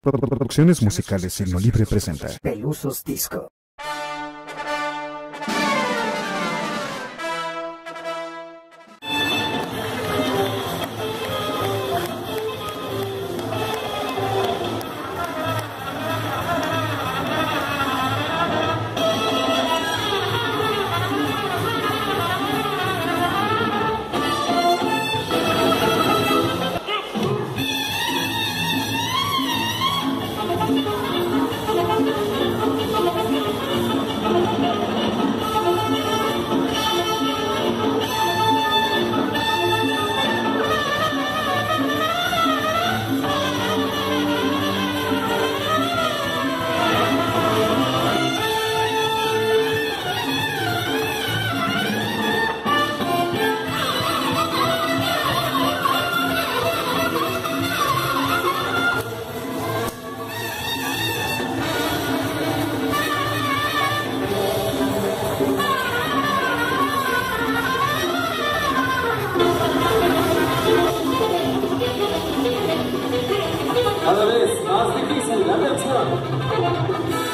Producciones musicales Signo Libre presenta. Pelusos Disco. Otherwise, last week is another one.